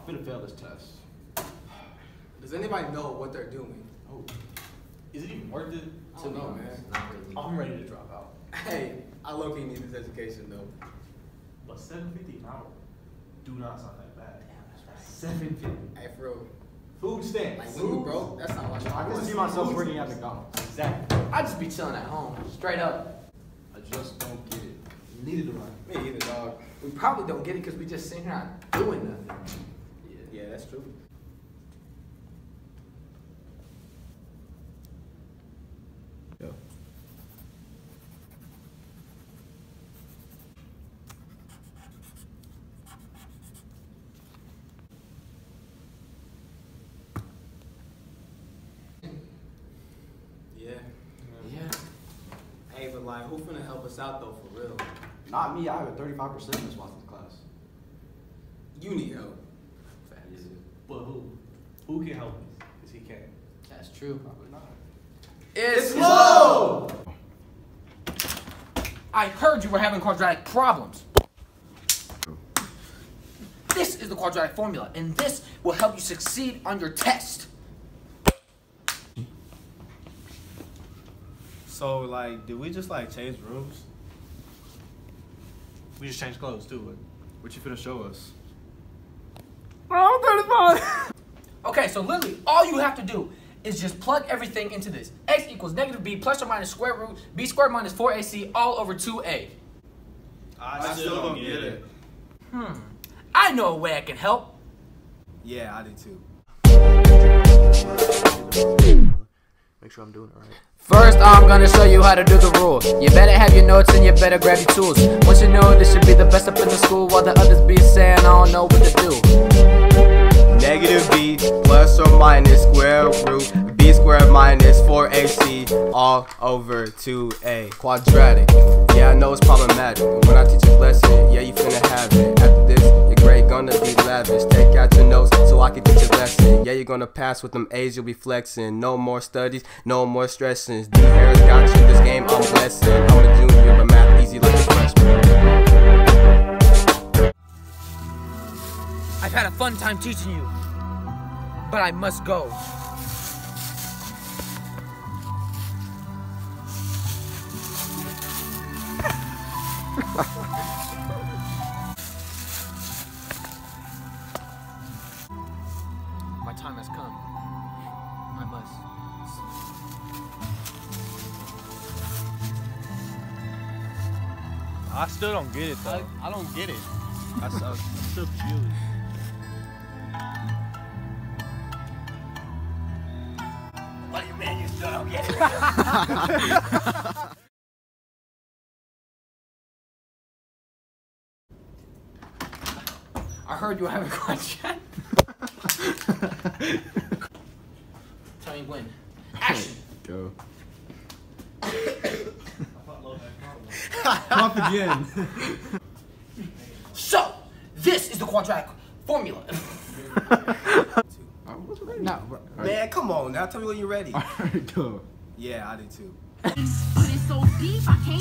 I'm gonna fail this test. Does anybody know what they're doing? Oh. Is it even worth it? To know, man. I'm ready to drop out. Hey, I low key need this education though. But 750 an hour do not sound that bad. 750. Hey, for real. Food stamps. Like when you broke, that's not like I can see myself working at McDonald's. Exactly. I just be chilling at home, straight up. I just don't get it. Neither do I. Me either, dog. We probably don't get it because we just sitting here not doing nothing. Yeah, that's true. Yeah. Yeah. Yeah. Hey, but like, who finna help us out though, for real? Not me, I have a 35% in this Watson's class. You need help. But who? Who can help us? Because he can't. That's true. Probably not. It's low! I heard you were having quadratic problems. This is the quadratic formula, and this will help you succeed on your test. So like, did we just like change rooms? We just changed clothes too. What you finna show us? Okay, so literally, all you have to do is just plug everything into this. x equals negative b plus or minus square root b squared minus 4ac all over 2a. I, still don't get it. Hmm. I know a way I can help. Yeah, I do too. Make sure I'm doing it right. First, I'm gonna show you how to do the rule. You better have your notes and you better grab your tools. Once you know this should be the best up in the school, while the others be saying I don't know what to do. Negative b plus or minus square root b squared minus 4ac all over 2a. Quadratic. Yeah, I know it's problematic. When I teach a lesson, yeah, you finna have it. After this, your grade gonna be lavish. Take out your notes so I can teach your lesson. Yeah, you're gonna pass with them A's, you'll be flexing. No more studies, no more stressing. D Harris got you this game, I'm blessing. I'm a junior, but math easy like a freshman. I've had a fun time teaching you, but I must go. My time has come. I must. I still don't get it though. I, I don't get it. I, am still confused. What do you mean you still don't get it? I heard you were having a question. Tell me when. Action. Go. Come up again. So, this is the quadratic formula. No, Man, come on now. Tell me when you're ready. Alright, go. Yeah, I did too. But it's so deep, I can't